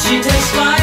she takes my